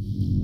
you